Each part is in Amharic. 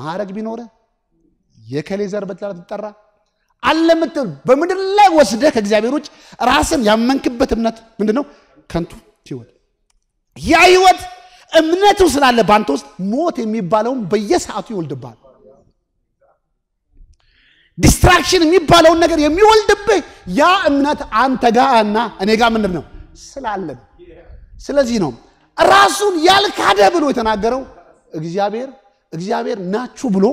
ማዕረግ ቢኖረ የከሌ ዘር ብትላ ትጠራ አለ ምትል በምድር ላይ ወስደህ ከእግዚአብሔር ውጭ ራስን ያመንክበት እምነት ምንድን ነው? ከንቱ ህይወት። ያ ህይወት እምነቱ ስላለ በአንተ ውስጥ ሞት የሚባለውን በየሰዓቱ ይወልድብሃል። destruction የሚባለውን ነገር የሚወልድብህ ያ እምነት አንተ ጋር እና እኔ ጋር ምንድን ነው ስላለን። ስለዚህ ነው ራሱን ያልካደ ብሎ የተናገረው እግዚአብሔር እግዚአብሔር ናችሁ ብሎ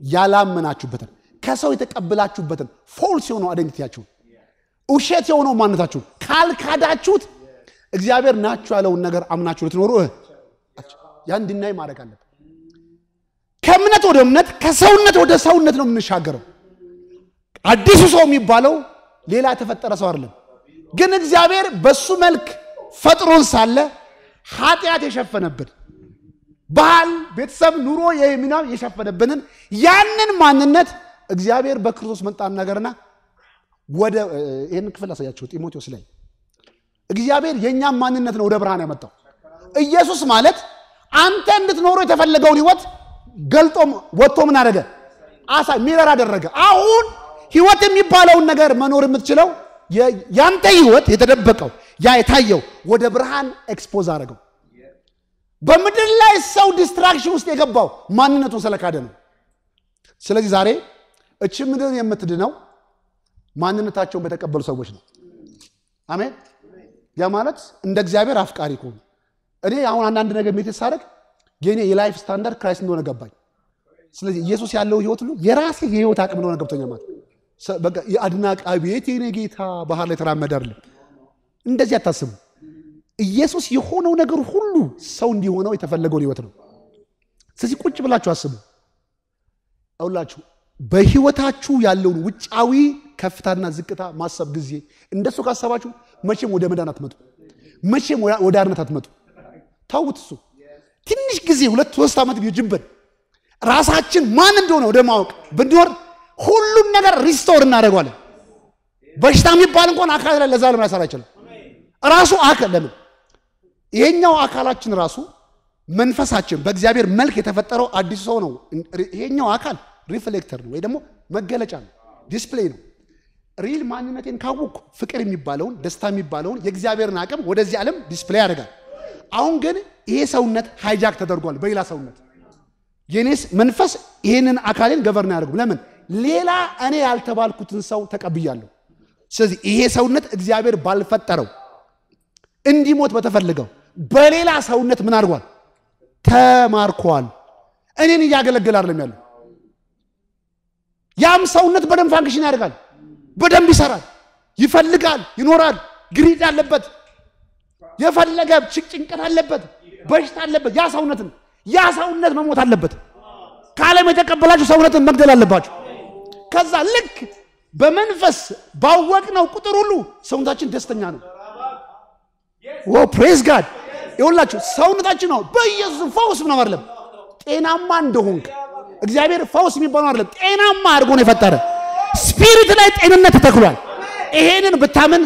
ያላመናችሁበትን ከሰው የተቀበላችሁበትን false የሆነው identity ያችሁን ውሸት የሆነው ማንነታችሁን ካልካዳችሁት እግዚአብሔር ናችሁ ያለውን ነገር አምናችሁ ልትኖሩ ያን እንድናይ ማድረግ አለብን። ከእምነት ወደ እምነት ከሰውነት ወደ ሰውነት ነው የምንሻገረው። አዲሱ ሰው የሚባለው ሌላ የተፈጠረ ሰው አይደለም። ግን እግዚአብሔር በሱ መልክ ፈጥሮን ሳለ ኃጢአት የሸፈነብን ባህል፣ ቤተሰብ፣ ኑሮ የሚና የሸፈነብንን ያንን ማንነት እግዚአብሔር በክርስቶስ መጣን ነገርና ወደ ይህን ክፍል አሳያቸው ጢሞቴዎስ ላይ እግዚአብሔር የእኛም ማንነት ነው ወደ ብርሃን ያመጣው። ኢየሱስ ማለት አንተ እንድትኖሩ የተፈለገውን ህይወት ገልጦ ወጥቶ ምን አደረገ? አሳ ሚረር አደረገ። አሁን ህይወት የሚባለውን ነገር መኖር የምትችለው ያንተ ህይወት የተደበቀው ያ የታየው ወደ ብርሃን expose አደረገው። በምድር ላይ ሰው destruction ውስጥ የገባው ማንነቱን ስለካደ ነው። ስለዚህ ዛሬ እቺ ምድር የምትድነው ማንነታቸውን በተቀበሉ ሰዎች ነው። አሜን። ያ ማለት እንደ እግዚአብሔር አፍቃሪ ከሆኑ እኔ አሁን አንዳንድ ነገር meditate ሳደርግ የኔ የ life standard Christ እንደሆነ ገባኝ። ስለዚህ ኢየሱስ ያለው ህይወት ሁሉ የራሴ የህይወት አቅም እንደሆነ ገብቶኛል። ማለት አቤት የኔ ጌታ ባህር ላይ አይደለም። እንደዚህ አታስቡ። ኢየሱስ የሆነው ነገር ሁሉ ሰው እንዲሆነው የተፈለገውን ህይወት ነው። ስለዚህ ቁጭ ብላችሁ አስቡ። አውላችሁ በህይወታችሁ ያለውን ውጫዊ ከፍታና ዝቅታ ማሰብ ጊዜ እንደሱ ካሰባችሁ መቼም ወደ መዳን አትመጡ፣ መቼም ወደ አርነት አትመጡ። ታውት እሱ ትንሽ ጊዜ ሁለት ሶስት ዓመት ቢጅብን ራሳችን ማን እንደሆነ ወደ ማወቅ ብንኖር ሁሉን ነገር restore እናደርገዋለን። በሽታ የሚባል እንኳን አካል ላይ ለዛ ለምን ያሰራ አይችልም። ራሱ አካል ለምን ይሄኛው አካላችን ራሱ መንፈሳችን በእግዚአብሔር መልክ የተፈጠረው አዲሱ ሰው ነው። ይሄኛው አካል reflector ነው ወይ ደግሞ መገለጫ ነው፣ display ነው። real ማንነቴን ካወቅኩ ፍቅር የሚባለውን ደስታ የሚባለውን የእግዚአብሔርን አቅም ወደዚህ ዓለም display ያደርጋል። አሁን ግን ይሄ ሰውነት hijack ተደርጓል በሌላ ሰውነት። የኔስ መንፈስ ይሄንን አካሌን govern ያደርጉ ለምን ሌላ እኔ ያልተባልኩትን ሰው ተቀብያለሁ። ስለዚህ ይሄ ሰውነት እግዚአብሔር ባልፈጠረው እንዲሞት በተፈልገው በሌላ ሰውነት ምን አድርጓል? ተማርኳል። እኔን እያገለገለ አይደለም ያለው። ያም ሰውነት በደንብ function ያደርጋል፣ በደንብ ይሰራል፣ ይፈልጋል፣ ይኖራል። greed አለበት፣ የፈለገ ጭንቀት አለበት፣ በሽታ አለበት። ያ ሰውነትን ያ ሰውነት መሞት አለበት። ከዓለም የተቀበላችሁ ሰውነትን መግደል አለባችሁ። ከዛ ልክ በመንፈስ ባወቅነው ቁጥር ሁሉ ሰውነታችን ደስተኛ ነው። oh praise God ይሁላችሁ። ሰውነታችን ነው በኢየሱስ ፈውስ ነው አይደለም፣ ጤናማ እንደሆንክ እግዚአብሔር ፈውስ የሚባለው አይደለም፣ ጤናማ አድርጎ ነው የፈጠረ። spirit ላይ ጤንነት ተተክሏል። ይሄንን ብታምን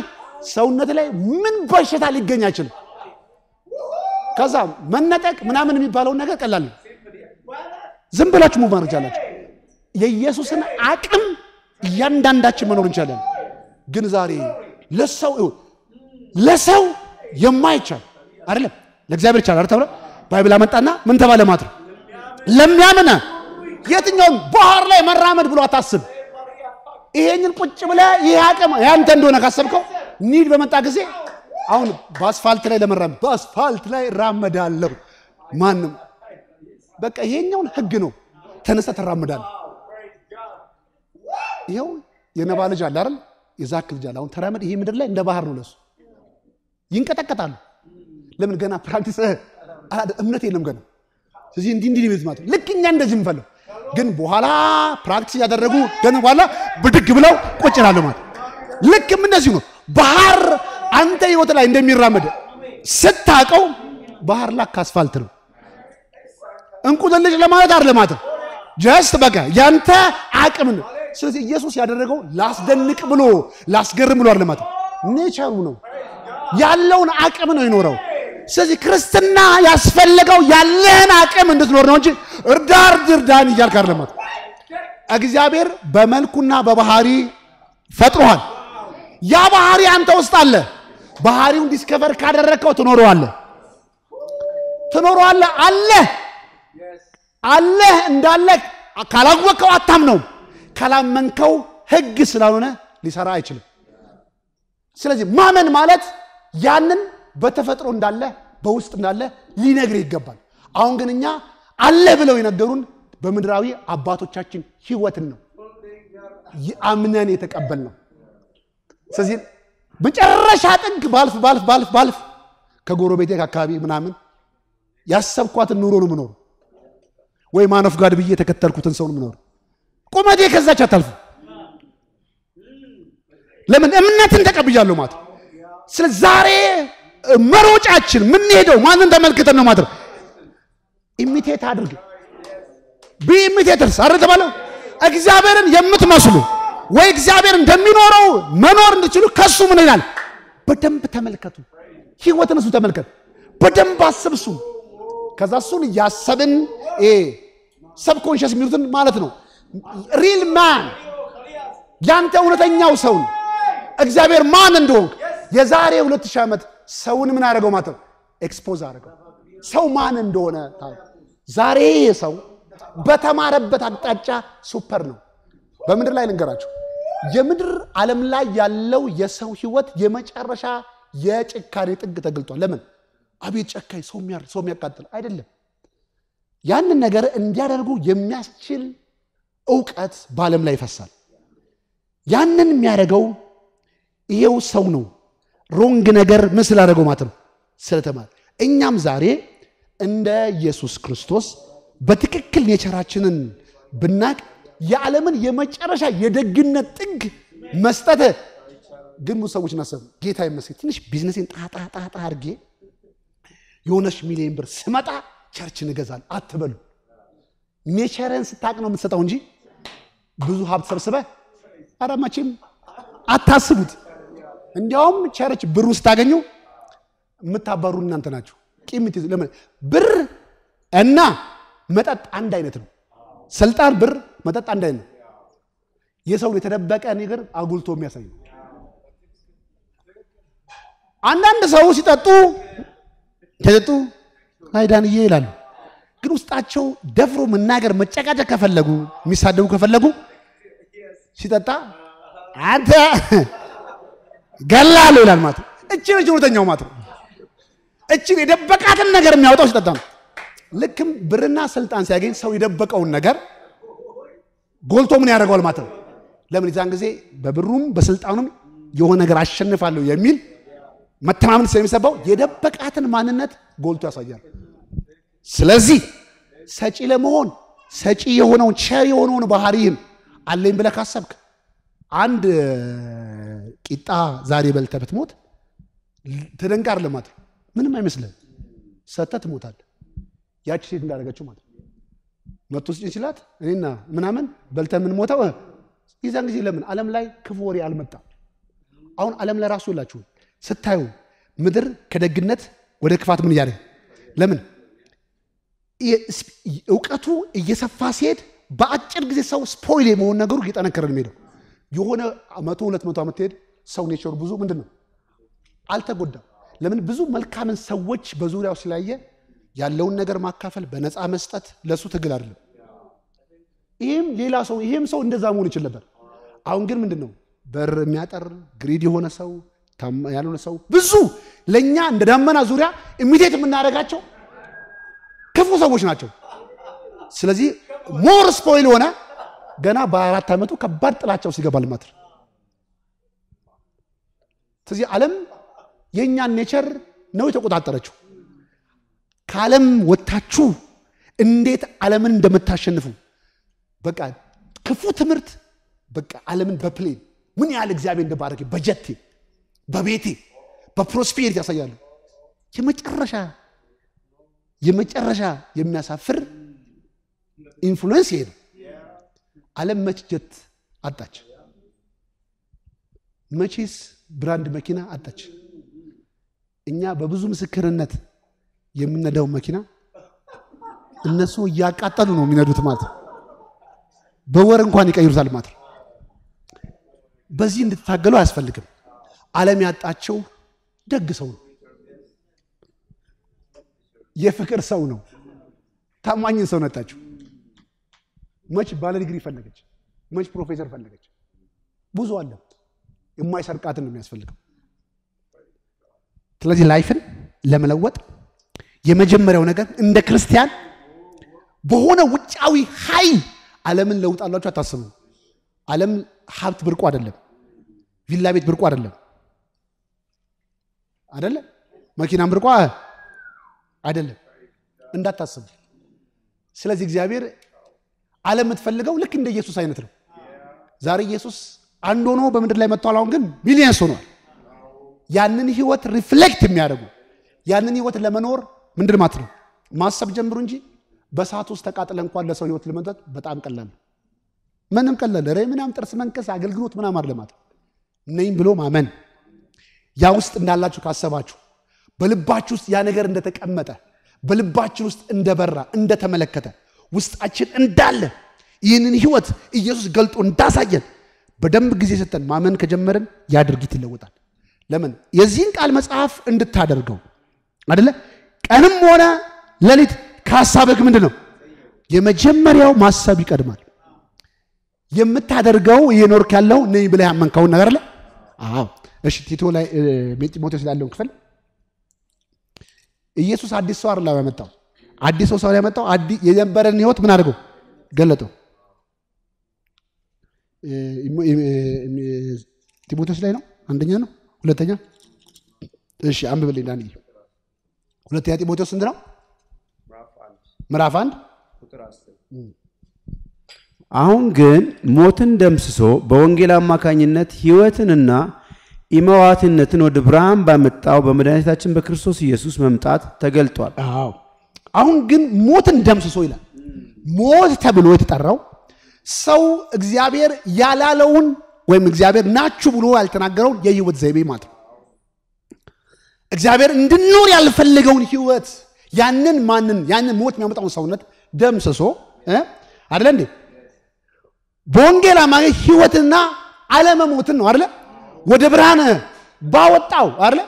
ሰውነት ላይ ምን በሽታ ሊገኝ አይችልም። ከዛ መነጠቅ ምናምን የሚባለውን ነገር ቀላል ነው። ዝም ብላችሁ move ማድረግ ቻላችሁ። የኢየሱስን አቅም እያንዳንዳችን መኖር እንችላለን። ግን ዛሬ ለሰው ለሰው የማይቻል አይደለም ለእግዚአብሔር ይቻላል ተብሎ Bible አመጣና ምን ተባለ ማለት ነው። ለሚያምነ የትኛውም ባህር ላይ መራመድ ብሎ አታስብ። ይሄንን ቁጭ ብለህ ይሄ አቅም ያንተ እንደሆነ ካሰብከው ኒድ በመጣ ጊዜ አሁን በአስፋልት ላይ ለመራመድ በአስፋልት ላይ እራመዳለሁ። ማንም በቃ ይሄኛውን ህግ ነው። ተነስተ ትራመዳለህ። ይኸው የነባ ልጅ አለ አይደል? የዛክ ልጅ አለ። አሁን ተራመድ። ይሄ ምድር ላይ እንደ ባህር ነው ለሱ ይንቀጠቀጣሉ። ለምን ገና practice እምነት የለም ገና። ስለዚህ እንዲህ እንዲህ ቤት ልክ እኛ እንደዚህ የምንፈልግ ግን በኋላ practice ያደረጉ ገና በኋላ ብድግ ብለው ቁጭ ይላሉ ማለት ልክም እንደዚህ ነው። ባህር አንተ ህይወት ላይ እንደሚራመድ ስታቀው ባህር like አስፋልት ነው። እንቁልልጭ ለማለት አይደለም ማለት just በቃ ያንተ አቅም ነው። ስለዚህ ኢየሱስ ያደረገው ላስደንቅ ብሎ ላስገርም ብሎ አይደለም ማለት nature ኡ ነው ያለውን አቅም ነው ይኖረው። ስለዚህ ክርስትና ያስፈለገው ያለህን አቅም እንድትኖር ነው እንጂ እርዳር እርዳን እያልክ አይደለም እግዚአብሔር በመልኩና በባህሪ ፈጥሮሃል። ያ ባህሪ አንተ ውስጥ አለ። ባህሪውን discover ካደረግከው ትኖረዋለህ ትኖረዋለህ አለ አለህ እንዳለ ካላወቀው አታምነውም። ካላመንከው ህግ ስላልሆነ ሊሰራ አይችልም። ስለዚህ ማመን ማለት ያንን በተፈጥሮ እንዳለ በውስጥ እንዳለ ሊነግር ይገባል። አሁን ግን እኛ አለ ብለው የነገሩን በምድራዊ አባቶቻችን ህይወትን ነው አምነን የተቀበል ነው። ስለዚህ መጨረሻ ጥግ ባልፍ ባልፍ ባልፍ ባልፍ ከጎረቤቴ አካባቢ ምናምን ያሰብኳትን ኑሮ ነው ምኖሩ ወይ man of God ብዬ የተከተልኩትን ሰው ነው ምኖሩ። ቁመቴ ከዛች አታልፉ። ለምን እምነትን ተቀብያለሁ ማለት ስለ ዛሬ መሮጫችን የምንሄደው ማንን ተመልክተን ነው ማለት imitate አድርግ። be imitators አረ ተባለው እግዚአብሔርን የምትመስሉ ወይ እግዚአብሔር እንደሚኖረው መኖር እንድችሉ ከሱ ምን ይላል? በደንብ ተመልከቱ። ህይወትን እሱ ተመልከት፣ በደንብ አስብ እሱ ከዛ እሱን እያሰብን subconscious የሚሉትን ማለት ነው። real ማን? ያንተ እውነተኛው ሰውን እግዚአብሔር ማን እንደሆንክ? የዛሬ ሁለት ሺህ ዓመት ሰውን ምን አደረገው ማለት ነው expose አደረገው። ሰው ማን እንደሆነ ዛሬ ሰው በተማረበት አቅጣጫ super ነው። በምድር ላይ ልንገራችሁ፣ የምድር ዓለም ላይ ያለው የሰው ህይወት የመጨረሻ የጭካኔ ጥግ ተገልጧል። ለምን? አቤት ጨካኝ ሰው የሚያቃጥል አይደለም። ያንን ነገር እንዲያደርጉ የሚያስችል እውቀት በዓለም ላይ ይፈሳል። ያንን የሚያደርገው ይሄው ሰው ነው። ሮንግ ነገር ምን ስላደረገው ማለት ነው ስለተማረ። እኛም ዛሬ እንደ ኢየሱስ ክርስቶስ በትክክል nature ኣችንን ብናቅ የዓለምን የመጨረሻ የደግነት ጥግ መስጠት ግን ብዙ ሰዎች እናሰቡ ጌታ ይመስገን ትንሽ ቢዝነሴን ጣጣጣጣ አድርጌ የሆነች ሚሊዮን ብር ስመጣ church እንገዛል አትበሉ። nature ን ስታቅ ነው የምትሰጠው እንጂ ብዙ ሀብት ሰብስበ መቼም አታስቡት። እንዲያውም church ብሩ ስታገኙ የምታባሩ እናንተ ናቸው። ቂም ለምን ብር እና መጠጥ አንድ አይነት ነው። ስልጣን፣ ብር፣ መጠጥ አንድ አይነት ነው። የሰውን የተደበቀ ነገር አጉልቶ የሚያሳይ ነው። አንዳንድ ሰው ሲጠጡ ሲጠጡ አይዳንዬ ይላሉ። ግን ውስጣቸው ደፍሮ መናገር መጨቃጨቅ ከፈለጉ የሚሳደቡ ከፈለጉ ሲጠጣ አንተ ገላለሁ ይላል ማለት ነው። እችን ልጅ እውነተኛው ማለት ነው። እችን የደበቃትን ነገር የሚያወጣው ሲጠጣ ነው። ልክም ብርና ስልጣን ሲያገኝ ሰው የደበቀውን ነገር ጎልቶ ምን ያደርገዋል ማለት ነው። ለምን የዛን ጊዜ በብሩም በስልጣኑም የሆነ ነገር አሸንፋለሁ የሚል መተማመን ስለሚሰባው የደበቃትን ማንነት ጎልቶ ያሳያል። ስለዚህ ሰጪ ለመሆን ሰጪ የሆነውን ቸር የሆነውን ባህሪህን አለኝ ብለህ ካሰብክ አንድ ቂጣ ዛሬ በልተህ ብትሞት ትደንቃር ለማለት ነው። ምንም አይመስልህም። ሰተህ ትሞታለህ። ያቺ ሴት እንዳደረገችው ማለት ነው። መቶ ስጭኝ ሲላት እኔና ምናምን በልተህ የምንሞተው የዛን ጊዜ ለምን ዓለም ላይ ክፉ ወሬ አልመጣም። አሁን ዓለም ላይ ራሱ የላችሁ ስታዩ ምድር ከደግነት ወደ ክፋት ምን እያለ ለምን እውቀቱ እየሰፋ ሲሄድ በአጭር ጊዜ ሰው ስፖይል የመሆን ነገሩ እየጠነከረ ነው የሆነ መቶ ሁለት መቶ ዓመት ትሄድ ሰው ኔቸሩ ብዙ ምንድን ነው አልተጎዳም። ለምን ብዙ መልካምን ሰዎች በዙሪያው ስላየ ያለውን ነገር ማካፈል በነፃ መስጠት ለእሱ ትግል አይደለም። ይህም ሌላ ሰው ይህም ሰው እንደዛ መሆን ይችል ነበር። አሁን ግን ምንድን ነው በር የሚያጠር greed የሆነ ሰው ያልሆነ ሰው ብዙ ለእኛ እንደ ደመና ዙሪያ imitate የምናደርጋቸው ክፉ ሰዎች ናቸው። ስለዚህ more spoil ሆነ ገና በአራት ዓመቱ ከባድ ጥላቸው ሲገባል ማለት ነው። ስለዚህ ዓለም የእኛን nature ነው የተቆጣጠረችው። ከዓለም ወጥታችሁ እንዴት ዓለምን እንደምታሸንፉ በቃ ክፉ ትምህርት በቃ ዓለምን በ plane ምን ያህል እግዚአብሔር እንደባረከ በጀቴ በቤቴ በ prosperity ያሳያሉ። የመጨረሻ የመጨረሻ የሚያሳፍር influence ይሄ ነው። ዓለም መች ጀት አጣች? መቼስ brand መኪና አጣች? እኛ በብዙ ምስክርነት የምነዳው መኪና እነሱ እያቃጠሉ ነው የሚነዱት ማለት በወር እንኳን ይቀይሩታል ማለት ነው። በዚህ እንድትታገሉ አያስፈልግም። ዓለም ያጣቸው ደግ ሰው ነው። የፍቅር ሰው ነው። ታማኝን ሰው ነጣቸው። መች ባለ ዲግሪ ፈለገች፣ መች ፕሮፌሰር ፈለገች። ብዙ አለ። የማይሰርቃትን ነው የሚያስፈልገው። ስለዚህ ላይፍን ለመለወጥ የመጀመሪያው ነገር እንደ ክርስቲያን በሆነ ውጫዊ ኃይል ዓለምን ለውጣላችሁ አታስቡ። ዓለም ሀብት ብርቁ አይደለም። ቪላ ቤት ብርቁ አይደለም። አይደለም መኪናም ብርቁ አይደለም እንዳታስቡ። ስለዚህ እግዚአብሔር ዓለም የምትፈልገው ልክ እንደ ኢየሱስ አይነት ነው። ዛሬ ኢየሱስ አንድ ሆኖ በምድር ላይ መጥቷል። አሁን ግን ቢሊየንስ ሆኗል። ያንን ህይወት ሪፍሌክት የሚያደርጉ ያንን ህይወት ለመኖር ምንድን ማለት ነው ማሰብ ጀምሩ እንጂ በሰዓት ውስጥ ተቃጥለ እንኳን ለሰው ህይወት ለመንጠት በጣም ቀላል ምንም ቀላል ረ ምናም ጥርስ መንከስ አገልግሎት ምናም አለ ማለት ነኝ ብሎ ማመን ያ ውስጥ እንዳላችሁ ካሰባችሁ በልባችሁ ውስጥ ያ ነገር እንደተቀመጠ በልባችን ውስጥ እንደበራ እንደተመለከተ ውስጣችን እንዳለ ይህንን ህይወት ኢየሱስ ገልጦ እንዳሳየን በደንብ ጊዜ ሰጠን ማመን ከጀመርን ያ ድርጊት ይለወጣል። ለምን የዚህን ቃል መጽሐፍ እንድታደርገው አደለ? ቀንም ሆነ ሌሊት ከሀሳብህ ምንድን ነው? የመጀመሪያው ማሰብ ይቀድማል። የምታደርገው እየኖርክ ያለው ነኝ ብለህ ያመንከውን ነገር አለ። አዎ እሺ፣ ቲቶ ላይ ጢሞቴዎስ ላይ ያለውን ክፍል ኢየሱስ አዲስ ሰው አይደለም ያመጣው፣ አዲስ ሰው ሰው ያመጣው የነበረን ህይወት ምን አድርገው ገለጠው። ጢሞቴዎስ ላይ ነው? አንደኛ ነው? ሁለተኛ? እሺ አንብብልኝ ዳንዬ ሁለተኛ ጢሞቴዎስ ስንት ነው? ምዕራፍ አንድ። አሁን ግን ሞትን ደምስሶ በወንጌል አማካኝነት ሕይወትንና ኢመዋትነትን ወደ ብርሃን ባመጣው በመድኃኒታችን በክርስቶስ ኢየሱስ መምጣት ተገልጧል። አዎ። አሁን ግን ሞትን ደምስሶ ይላል። ሞት ተብሎ የተጠራው ሰው እግዚአብሔር ያላለውን ወይም እግዚአብሔር ናችሁ ብሎ ያልተናገረውን የህይወት ዘይቤ ማለት ነው። እግዚአብሔር እንድኖር ያልፈለገውን ህይወት ያንን ማንን ያንን ሞት የሚያመጣውን ሰውነት ደምስሶ አደለ እንዴ በወንጌል አማካኝ ህይወትና አለመሞትን ነው አደለ ወደ ብርሃን ባወጣው አደለ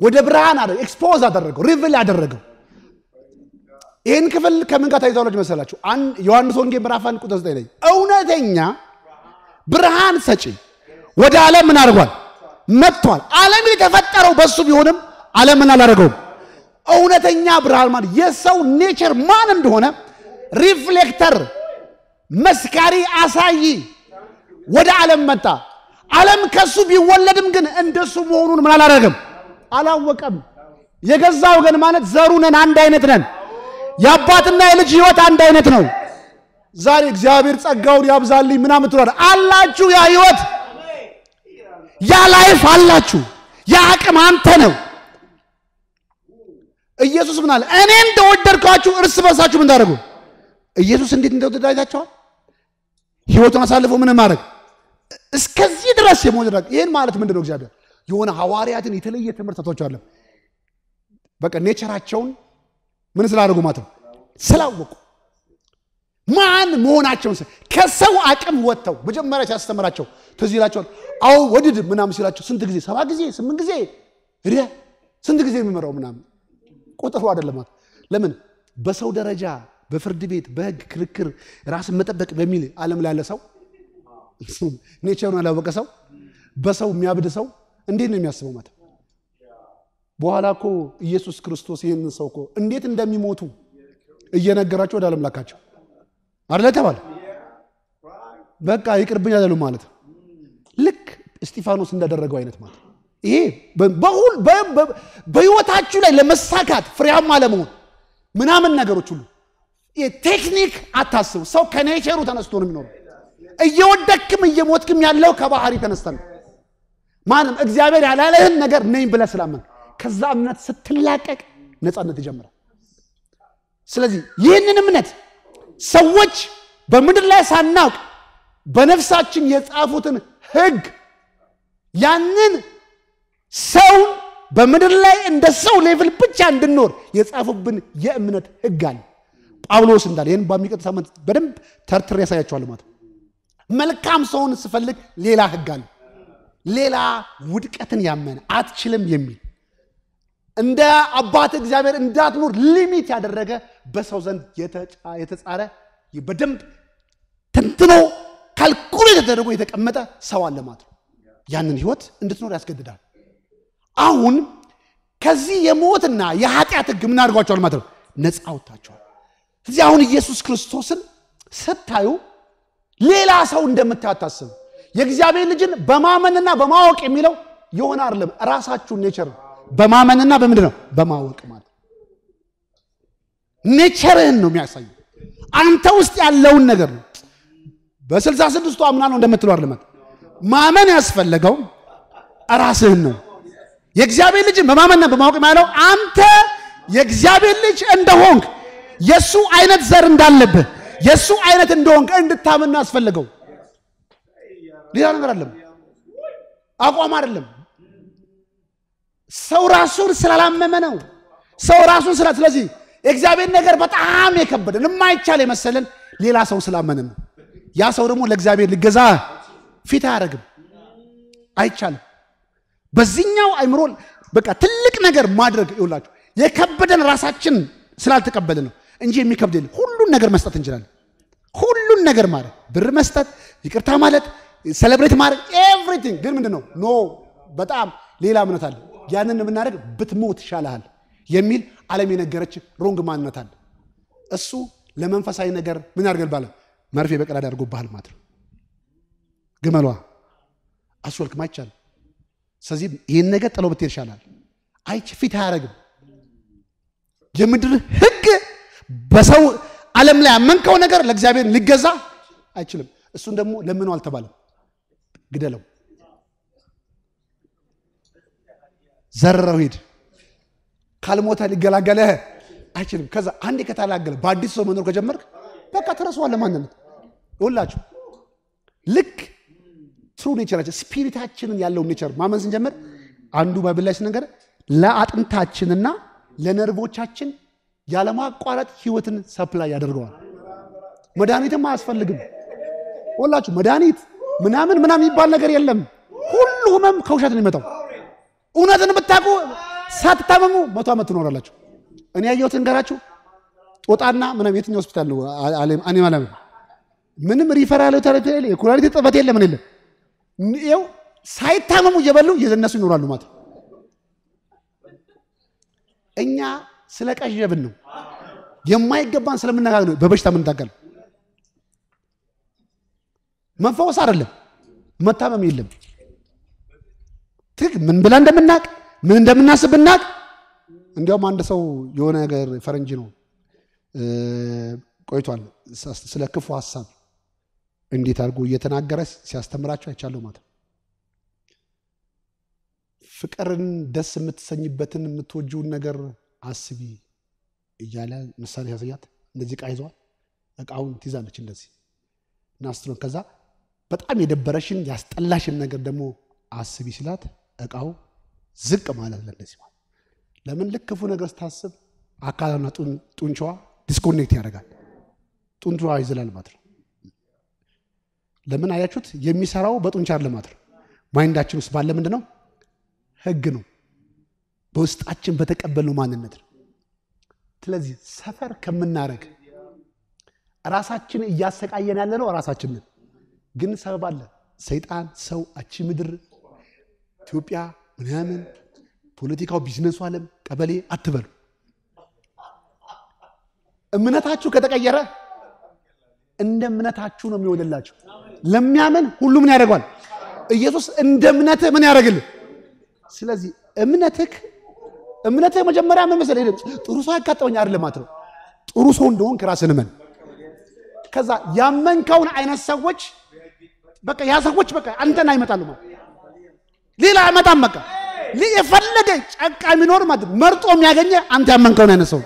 ወደ ብርሃን አደ expose አደረገው reveal አደረገው። ይህን ክፍል ከምን ጋር ታይዛሎች መሰላችሁ? ዮሐንስ ወንጌል ምዕራፍ አንድ ቁጥር ዘጠኝ ላይ እውነተኛ ብርሃን ሰጪ ወደ ዓለም ምን አድርጓል? መጥቷል። ዓለም የተፈጠረው በሱ ቢሆንም ዓለምን አላደረገውም። እውነተኛ ብርሃን ማለት የሰው nature ማን እንደሆነ reflector፣ መስካሪ፣ አሳይ ወደ ዓለም መጣ። ዓለም ከሱ ቢወለድም ግን እንደሱ መሆኑን ምን አላደረገም? አላወቀም። የገዛ ወገን ማለት ዘሩ ነን፣ አንድ አይነት ነን። የአባትና የልጅ ህይወት አንድ አይነት ነው። ዛሬ እግዚአብሔር ጸጋውን ያብዛልኝ ምናምን ትሏል አላችሁ። ያ ህይወት ያ life አላችሁ። ያ አቅም አንተ ነው። ኢየሱስ ምን አለ? እኔ እንደወደድኳችሁ እርስ በርሳችሁ ምን ታደርጉ? ኢየሱስ እንዴት እንደወደደ አይታችኋል። ህይወቱን አሳልፎ ምን ማድረግ እስከዚህ ድረስ የመወደድ ይህን ማለት ምንድን ነው? እግዚአብሔር የሆነ ሐዋርያትን የተለየ ትምህርት ሰጥቷቸዋል። በቃ ኔቸራቸውን ምን ስላደረጉ ማለት ነው? ስላወቁ። ማን መሆናቸውን ከሰው አቅም ወጥተው መጀመሪያ ሲያስተምራቸው ትዝ ይላቸዋል። አዎ ወድድ ምናምን ሲላቸው ስንት ጊዜ? ሰባ ጊዜ? ስምንት ጊዜ? እ ስንት ጊዜ የሚመራው ምናምን? ቁጥሩ አይደለም ለምን? በሰው ደረጃ በፍርድ ቤት በህግ ክርክር ራስን መጠበቅ በሚል ዓለም ላይ ያለ ሰው ኔቸሩን ያላወቀ ሰው በሰው የሚያብድ ሰው እንዴት ነው የሚያስበው ማለት በኋላ እኮ ኢየሱስ ክርስቶስ ይህንን ሰው እኮ እንዴት እንደሚሞቱ እየነገራቸው ወደ ዓለም ላካቸው አይደለ ተባለ። በቃ ይቅርብኝ ያሉ ማለት ነው። ልክ እስጢፋኖስ እንዳደረገው አይነት ማለት ይሄ በሁል በህይወታችሁ ላይ ለመሳካት ፍሬያማ ለመሆን ምናምን ነገሮች ሁሉ ቴክኒክ አታስቡ። ሰው ከኔቸሩ ተነስቶ ነው የሚኖረው። እየወደክም እየሞትክም ያለው ከባህሪ ተነስተ ነው። ማንም እግዚአብሔር ያላለህን ነገር ነኝ ብለህ ስላመን ከዛ እምነት ስትላቀቅ ነፃነት ይጀምራል። ስለዚህ ይህንን እምነት ሰዎች በምድር ላይ ሳናውቅ በነፍሳችን የጻፉትን ህግ ያንን ሰውን በምድር ላይ እንደ ሰው ሌቭል ብቻ እንድንኖር የጻፉብን የእምነት ህግ አለ። ጳውሎስ እንዳለ ይህን በሚቀጥል ሳምንት በደንብ ተርትሬ ያሳያቸዋል ማለት መልካም ሰውን ስፈልግ ሌላ ህግ አለ። ሌላ ውድቀትን ያመነ አትችልም የሚል እንደ አባት እግዚአብሔር እንዳትኖር ሊሚት ያደረገ በሰው ዘንድ የተጻረ በደንብ ተንትኖ ካልኩሌት ተደርጎ የተቀመጠ ሰው አለ ማለት ነው። ያንን ህይወት እንድትኖር ያስገድዳል። አሁን ከዚህ የሞትና የኃጢአት ህግ ምን አድርጓቸዋል ማለት ነው? ነፃ አውጥታቸዋል። እዚህ አሁን ኢየሱስ ክርስቶስን ስታዩ ሌላ ሰው እንደምታታስብ የእግዚአብሔር ልጅን በማመንና በማወቅ የሚለው የሆነ አይደለም። ራሳችሁን nature በማመንና በምንድን ነው በማወቅ ማለት nature ህን ነው የሚያሳየው። አንተ ውስጥ ያለውን ነገር ነው። በስልሳ ስድስቱ አምናለሁ እንደምትለው አይደለም። ማመን ያስፈለገው ራስህን ነው። የእግዚአብሔር ልጅን በማመንና በማወቅ ያለው አንተ የእግዚአብሔር ልጅ እንደሆንክ የእሱ አይነት ዘር እንዳለብህ የእሱ አይነት እንደሆንክ እንድታምን ያስፈልገው። ሌላ ነገር አለም አቋም አይደለም። ሰው ራሱን ስላላመመ ነው። ሰው ራሱን ስላ ስለዚህ የእግዚአብሔር ነገር በጣም የከበደን የማይቻል የመሰለን ሌላ ሰው ስላመንን ነው። ያ ሰው ደግሞ ለእግዚአብሔር ሊገዛ ፊት አያደርግም፣ አይቻልም። በዚህኛው አይምሮ በቃ ትልቅ ነገር ማድረግ ይውላችሁ የከበደን ራሳችን ስላልተቀበልን ነው እንጂ የሚከብድ የለም። ሁሉን ነገር መስጠት እንችላለን። ሁሉን ነገር ማድረግ ብር መስጠት፣ ይቅርታ ማለት፣ ሴሌብሬት ማድረግ ኤቭሪቲንግ። ግን ምንድን ነው ኖ በጣም ሌላ እምነት አለ። ያንን የምናደርግ ብትሞት ይሻልሃል የሚል ዓለም የነገረች ሮንግ ማንነት አለ። እሱ ለመንፈሳዊ ነገር ምን ያደርገል ባለ መርፌ በቀዳዳ አድርጎብሃል ማለት ነው። ግመሏ አስወልክም አይቻልም። ስለዚህ ይህን ነገር ጥለው ብትሄድ ይሻላል። አይች ፊት አያደርግም። የምድር ሕግ በሰው ዓለም ላይ ያመንከው ነገር ለእግዚአብሔር ሊገዛ አይችልም። እሱን ደግሞ ለምነው አልተባለም፣ ግደለው፣ ዘርረህው ሂድ፣ ካልሞተ ሊገላገለህ አይችልም። ከዛ አንዴ ከተገላገለ በአዲስ ሰው መኖር ከጀመርክ በቃ ትረሳዋለህ ማንነት ይሁላችሁ ልክ true nature ኣችን spirit ኣችንን ያለውን nature ማመን ስንጀምር አንዱ Bible ላይ ሲነገር ለአጥንታችንና ለነርቮቻችን ያለማቋረጥ ህይወትን supply ያደርገዋል። መድኃኒትም አያስፈልግም። ሁላችሁ መድኃኒት ምናምን ምናምን የሚባል ነገር የለም። ሁሉ ህመም ከውሸት ነው የሚመጣው። እውነትን ብታውቁ ሳትታመሙ መቶ ዓመት ትኖራላችሁ። እኔ ያየሁት ንገራችሁ። ጦጣና ምናምን የትኛው ሆስፒታል ነው? animal ምንም ሪፈራል የኩላሊት እጥበት የለ ምን የለም። ይኸው ሳይታመሙ እየበሉ እነሱ ይኖራሉ ማለት እኛ ስለ ቀዠብን ነው የማይገባን ስለምነጋገር ነው በበሽታ የምንታገል። መፈወስ አይደለም መታመም የለም። ትክ ምን ብላ እንደምናቅ ምን እንደምናስብ ብናቅ። እንዲያውም አንድ ሰው የሆነ ነገር ፈረንጅ ነው ቆይቷል ስለ ክፉ ሀሳብ እንዴት አድርጎ እየተናገረ ሲያስተምራቸው አይቻለሁ ማለት ፍቅርን ደስ የምትሰኝበትን የምትወጂውን ነገር አስቢ እያለ ምሳሌ ያሳያት። እንደዚህ እቃ ይዘዋል። እቃውን ትይዛለች እንደዚህ እና ስትሎ ከዛ በጣም የደበረሽን ያስጠላሽን ነገር ደግሞ አስቢ ሲላት እቃው ዝቅ ማለት ለእንደዚህ ማለት ለምን ልክ ክፉ ነገር ስታስብ አካልና ጡንቻዋ disconnect ያደርጋል። ጡንቻዋ ይዝላል ማለት ነው። ለምን አያችሁት? የሚሰራው በጡንቻ ማለት ነው። mind ኣችን ውስጥ ባለ ምንድን ነው? ህግ ነው። በውስጣችን በተቀበልነው ማንነት ነው። ስለዚህ ሰፈር ከምናረግ ራሳችን እያሰቃየን ያለ ነው ራሳችንን ግን ሰበብ አለ። ሰይጣን፣ ሰው፣ አቺ ምድር፣ ኢትዮጵያ ምናምን፣ ፖለቲካው፣ ቢዝነሱ፣ ዓለም፣ ቀበሌ አትበሉ። እምነታችሁ ከተቀየረ እንደ እምነታችሁ ነው የሚሆንላችሁ። ለሚያምን ሁሉ ምን ያደርገዋል? ኢየሱስ እንደ እምነትህ ምን ያደርግልህ? ስለዚህ እምነትህ እምነትህ መጀመሪያ ምን መሰለህ? ጥሩ ሰው ያጋጠመኝ አይደለም ነው። ጥሩ ሰው እንደሆንክ ራስህን እመን። ከዛ ያመንከውን አይነት ሰዎች በቃ ያ ሰዎች በቃ አንተን አይመጣሉ ማለት ሌላ አይመጣም። በቃ የፈለገ ጨቃ የሚኖር ማለት መርጦ የሚያገኘ አንተ ያመንከውን አይነት ሰው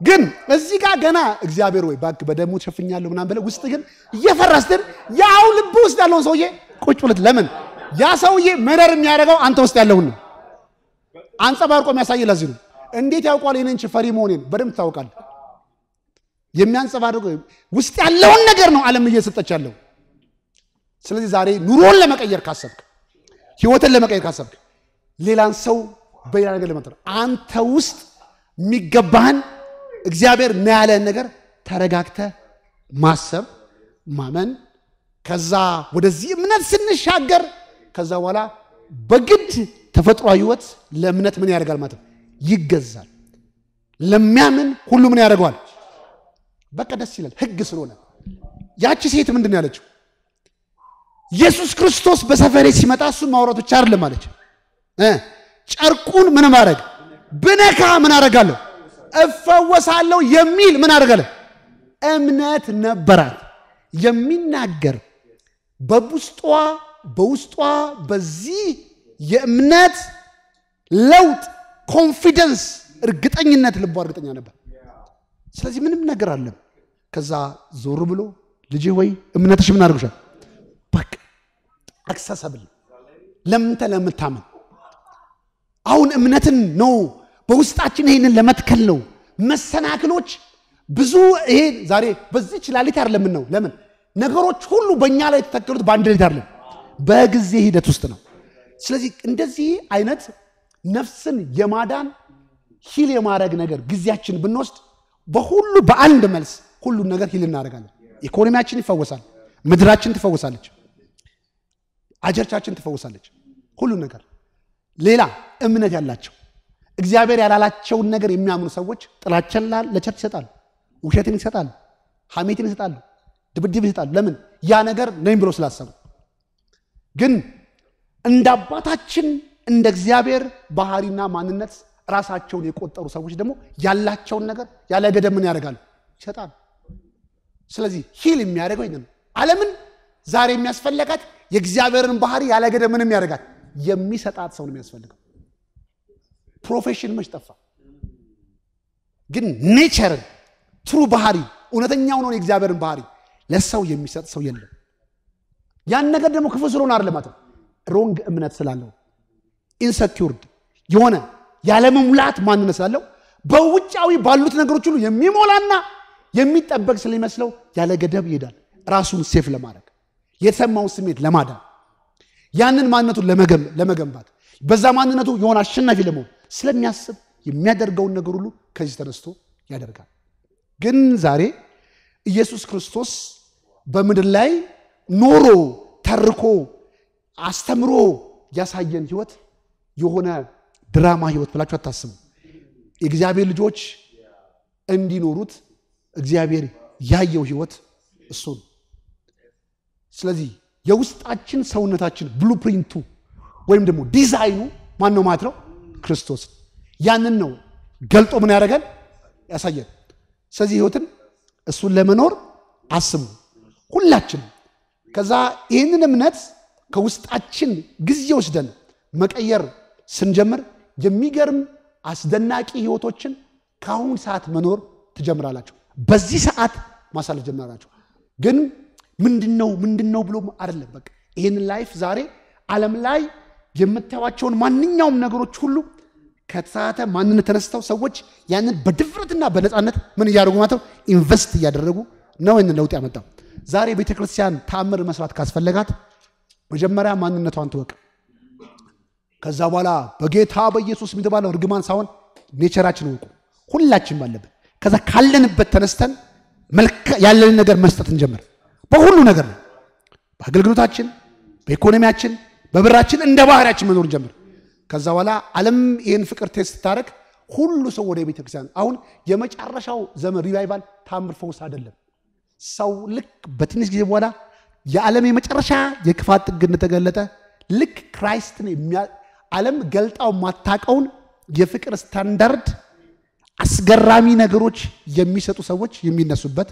ግን እዚህ ጋር ገና እግዚአብሔር ወይ እባክህ በደሙ ሸፍኛለሁ ምናምን ብለህ ውስጥ ግን እየፈራ ስትል ያው ልብ ውስጥ ያለውን ሰውዬ ቁጭ ብለት ለምን ያ ሰውዬ መረር የሚያደርገው አንተ ውስጥ ያለውን ነው። አንጸባርቆ የሚያሳይ ለዚህ ነው። እንዴት ያውቋል? የኔን ፈሪ መሆኔን በደንብ ታውቃል። የሚያንጸባርቅ ውስጥ ያለውን ነገር ነው ዓለም እየሰጠች ያለው። ስለዚህ ዛሬ ኑሮን ለመቀየር ካሰብክ፣ ህይወትን ለመቀየር ካሰብክ፣ ሌላን ሰው በሌላ ነገር ለመጠር አንተ ውስጥ የሚገባህን እግዚአብሔር ና ያለህን ነገር ተረጋግተ ማሰብ ማመን፣ ከዛ ወደዚህ እምነት ስንሻገር ከዛ በኋላ በግድ ተፈጥሯዊ ህይወት ለእምነት ምን ያደርጋል ማለት ነው ይገዛል። ለሚያምን ሁሉ ምን ያደርገዋል? በቃ ደስ ይላል። ህግ ስለሆነ ያቺ ሴት ምንድን ነው ያለችው? ኢየሱስ ክርስቶስ በሰፈሬ ሲመጣ እሱን ማውራት ብቻ አይደለም አለች። ጨርቁን ምን ማድረግ ብነካ ምን አደርጋለሁ? እፈወሳለሁ የሚል ምን አደርጋለሁ? እምነት ነበራት። የሚናገር በውስጧ በውስጧ በዚህ የእምነት ለውጥ ኮንፊደንስ፣ እርግጠኝነት ልቧ እርግጠኛ ነበር። ስለዚህ ምንም ነገር አለም። ከዛ ዞር ብሎ ልጄ ወይ እምነትሽ ምን አድርጎሻል? አክሰሰብል ለምንተ ለምታምን አሁን እምነትን ነው በውስጣችን ይሄንን ለመትከል ነው። መሰናክሎች ብዙ ይሄ ዛሬ በዚህች ላሊት አይደለም ነው። ለምን ነገሮች ሁሉ በእኛ ላይ የተተከሉት በአንድ ሌሊት አይደለም፣ በጊዜ ሂደት ውስጥ ነው። ስለዚህ እንደዚህ አይነት ነፍስን የማዳን ሂል የማድረግ ነገር ጊዜያችን ብንወስድ በሁሉ በአንድ መልስ ሁሉን ነገር ሂል እናደርጋለን። ኢኮኖሚያችን ይፈወሳል፣ ምድራችን ትፈወሳለች፣ አጀርቻችን ትፈወሳለች። ሁሉን ነገር ሌላ እምነት ያላቸው እግዚአብሔር ያላላቸውን ነገር የሚያምኑ ሰዎች ጥላቸን ለቸርች ይሰጣሉ፣ ውሸትን ይሰጣሉ፣ ሐሜትን ይሰጣሉ፣ ድብድብ ይሰጣሉ። ለምን? ያ ነገር ነኝ ብሎ ስላሰቡ። ግን እንደ አባታችን እንደ እግዚአብሔር ባህሪና ማንነት ራሳቸውን የቆጠሩ ሰዎች ደግሞ ያላቸውን ነገር ያለ ገደብ ምን ያደርጋሉ? ይሰጣሉ። ስለዚህ ሂል የሚያደርገው ይህን ዓለምን ዛሬ የሚያስፈልጋት የእግዚአብሔርን ባህሪ ያለ ገደብ ምንም ያደርጋል የሚሰጣት ሰው ነው የሚያስፈልገው። profession መች ጠፋ? ግን nature ን true ባህሪ እውነተኛው ነው የእግዚአብሔርን ባህሪ ለሰው የሚሰጥ ሰው የለም። ያን ነገር ደግሞ ክፉ ስለሆነ አይደለም ማለት wrong እምነት ስላለው insecured የሆነ ያለመሙላት ማንነት ስላለው በውጫዊ ባሉት ነገሮች ሁሉ የሚሞላና የሚጠበቅ ስለሚመስለው ያለ ገደብ ይሄዳል። ራሱን safe ለማድረግ የተሰማውን ስሜት ለማዳን ያንን ማንነቱን ለመገንባት በዛ ማንነቱ የሆነ አሸናፊ ለመሆን ስለሚያስብ የሚያደርገውን ነገር ሁሉ ከዚህ ተነስቶ ያደርጋል። ግን ዛሬ ኢየሱስ ክርስቶስ በምድር ላይ ኖሮ ተርኮ አስተምሮ ያሳየን ህይወት የሆነ ድራማ ህይወት ብላችሁ አታስቡ። የእግዚአብሔር ልጆች እንዲኖሩት እግዚአብሔር ያየው ህይወት እሱ ነው። ስለዚህ የውስጣችን ሰውነታችን blueprint ኡ ወይም ደግሞ ዲዛይኑ ማን ነው ማለት ነው? ክርስቶስ። ያንን ነው ገልጦ ምን ያደርጋል? ያሳየን። ስለዚህ ህይወትን እሱን ለመኖር አስቡ ሁላችን። ከዛ ይህንን እምነት ከውስጣችን ጊዜ ወስደን መቀየር ስንጀምር የሚገርም አስደናቂ ህይወቶችን ከአሁን ሰዓት መኖር ትጀምራላችሁ። በዚህ ሰዓት ማሳለፍ ጀምራላችሁ። ግን ምንድን ነው ምንድን ነው ብሎ አይደለም። በቃ ይህንን life ዛሬ ዓለም ላይ የምታዩቸውን ማንኛውም ነገሮች ሁሉ ከተሳተ ማንነት ተነስተው ሰዎች ያንን በድፍረትና በነፃነት ምን እያደረጉ ነው invest እያደረጉ ነው ይህንን ለውጥ ያመጣው። ዛሬ ቤተ ክርስቲያን ተአምር መስራት ካስፈለጋት መጀመሪያ ማንነቷን ትወቅ። ከዛ በኋላ በጌታ በኢየሱስ የተባለው እርግማን ሳይሆን nature ኣችን እወቁ። ሁላችን ባለብን ከዛ ካለንበት ተነስተን ያለንን ነገር መስጠት እንጀምር። በሁሉ ነገር ነው። በአገልግሎታችን፣ በኢኮኖሚያችን፣ በብራችን እንደ ባህሪያችን መኖር እንጀምር። ከዛ በኋላ ዓለም ይህን ፍቅር taste ስታደርግ ሁሉ ሰው ወደ ቤተ ክርስቲያን አሁን የመጨረሻው ዘመን revival ታምር ፈውስ አይደለም። ሰው ልክ በትንሽ ጊዜ በኋላ የዓለም የመጨረሻ የክፋት ጥግ እንደተገለጠ ልክ Christ ን ዓለም ገልጣው ማታቀውን የፍቅር ስታንዳርድ አስገራሚ ነገሮች የሚሰጡ ሰዎች የሚነሱበት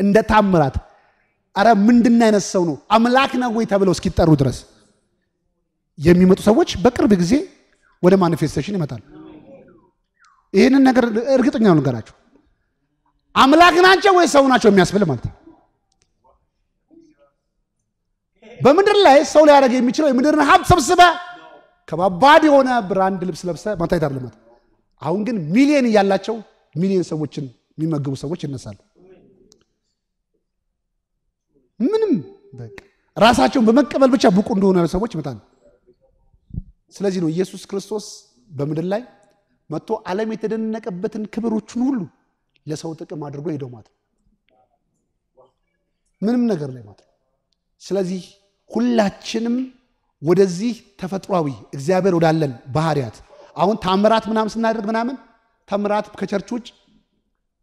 እንደ ታምራት አረ ምንድን አይነት ሰው ነው አምላክ ነው ወይ ተብለው እስኪጠሩ ድረስ የሚመጡ ሰዎች በቅርብ ጊዜ ወደ manifestation ይመጣል። ይህንን ነገር እርግጠኛ ነው ነገራቸው። አምላክ ናቸው ወይ ሰው ናቸው የሚያስብል ማለት ነው። በምድር ላይ ሰው ሊያደርግ የሚችለው የምድርን ሀብት ሰብስቦ ከባባድ የሆነ ብራንድ ልብስ ለብሶ መታየት አይደለም። አሁን ግን ሚሊየን እያላቸው ሚሊየን ሰዎችን የሚመግቡ ሰዎች ይነሳሉ። ምንም በቃ ራሳቸውን በመቀበል ብቻ ብቁ እንደሆነ ሰዎች ይመጣሉ። ስለዚህ ነው ኢየሱስ ክርስቶስ በምድር ላይ መጥቶ ዓለም የተደነቀበትን ክብሮቹን ሁሉ ለሰው ጥቅም አድርጎ ሄደው ማለት ነው። ምንም ነገር ላይ ማለት ነው። ስለዚህ ሁላችንም ወደዚህ ተፈጥሯዊ እግዚአብሔር ወዳለን ባህሪያት አሁን ታምራት ምናምን ስናደርግ ምናምን ታምራት ከቸርች ውጭ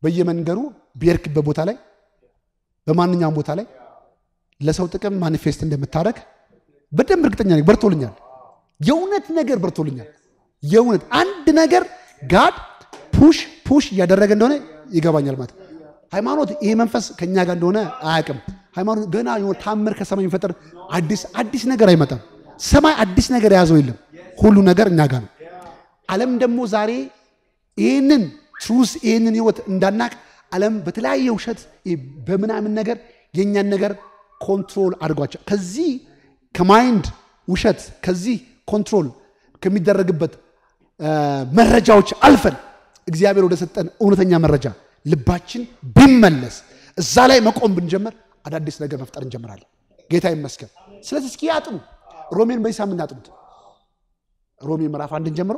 በየመንገዱ ብሄርክበት ቦታ ላይ በማንኛውም ቦታ ላይ ለሰው ጥቅም ማኒፌስት እንደምታደርግ በደንብ እርግጠኛ ነኝ። በርቶልኛል። የእውነት ነገር በርቶልኛል። የእውነት አንድ ነገር God push push እያደረገ እንደሆነ ይገባኛል ማለት ሃይማኖት ይሄ መንፈስ ከእኛ ጋር እንደሆነ አያውቅም። ሃይማኖት ገና የሆነ ታምር ከሰማይ የሚፈጠር አዲስ አዲስ ነገር አይመጣም። ሰማይ አዲስ ነገር የያዘው የለም። ሁሉ ነገር እኛ ጋር ነው። ዓለም ደግሞ ዛሬ ይህንን truth ይህንን ህይወት እንዳናቅ ዓለም በተለያየ ውሸት በምናምን ነገር የእኛን ነገር control አድርጓቸው ከዚህ ከ mind ውሸት ከዚህ control ከሚደረግበት መረጃዎች አልፈን እግዚአብሔር ወደ ሰጠን እውነተኛ መረጃ ልባችን ቢመለስ እዛ ላይ መቆም ብንጀምር አዳዲስ ነገር መፍጠር እንጀምራለን። ጌታ ይመስገን። ስለዚህ እስኪ ያጥኑ። ሮሜን በዚህ ሳምንት ያጥኑት። ሮሜ ምዕራፍ አንድን ጀምሮ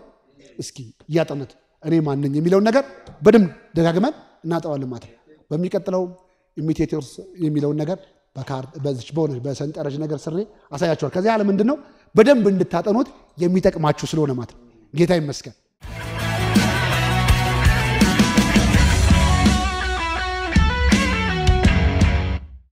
እስኪ እያጠኑት እኔ ማንኝ የሚለውን ነገር በደንብ ደጋግመን እናጠዋለን ማለት በሚቀጥለው ኢሚቴተርስ የሚለውን ነገር በዚች በሆነ በሰንጠረዥ ነገር ስሬ አሳያቸዋል። ከዚህ ያለ ምንድን ነው በደንብ እንድታጠኑት የሚጠቅማችሁ ስለሆነ ማለት ነው። ጌታ ይመስገን።